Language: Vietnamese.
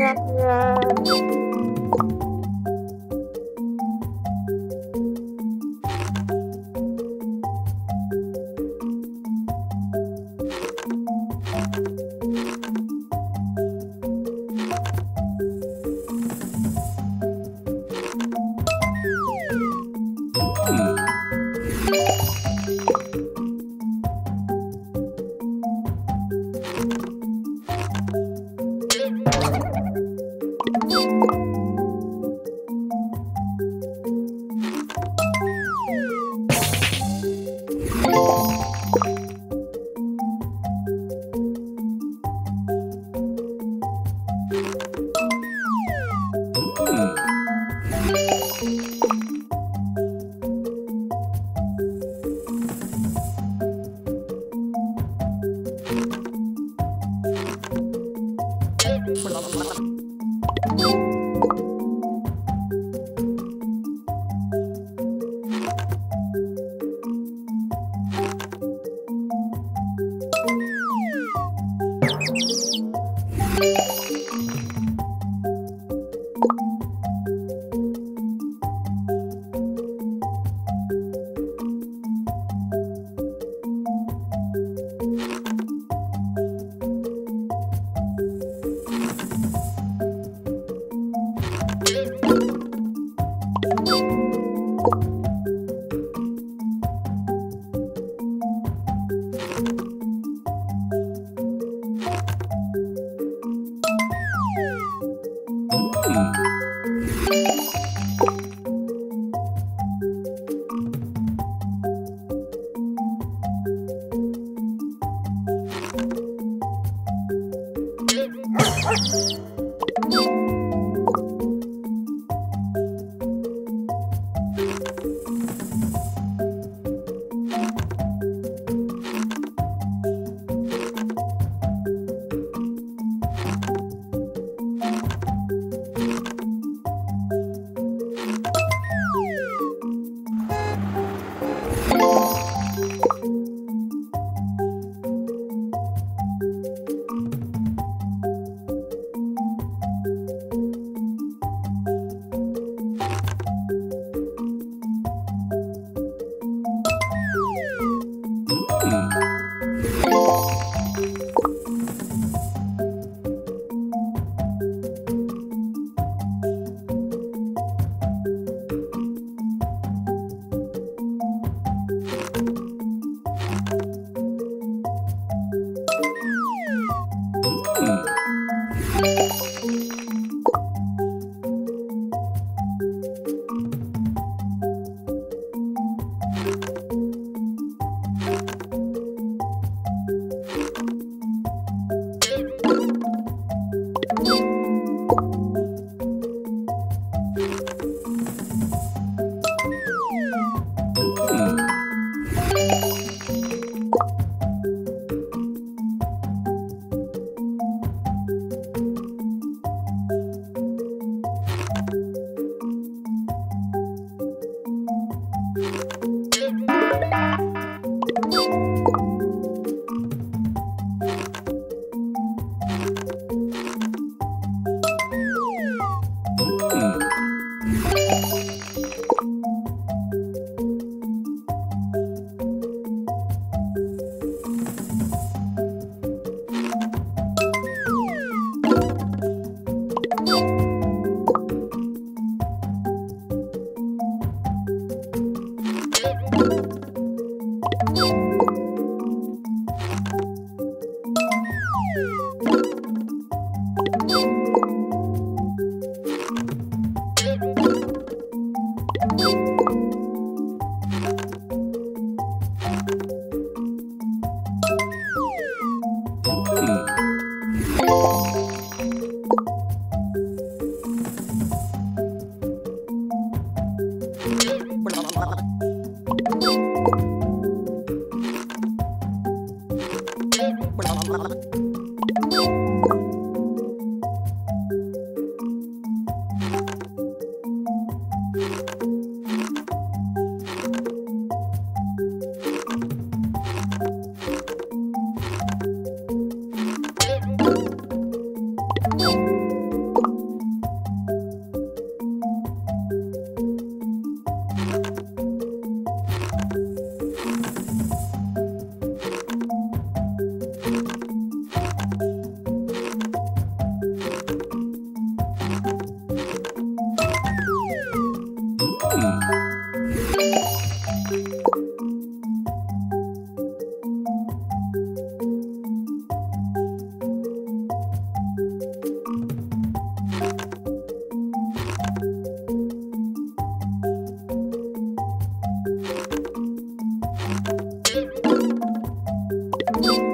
Blah, you Bye.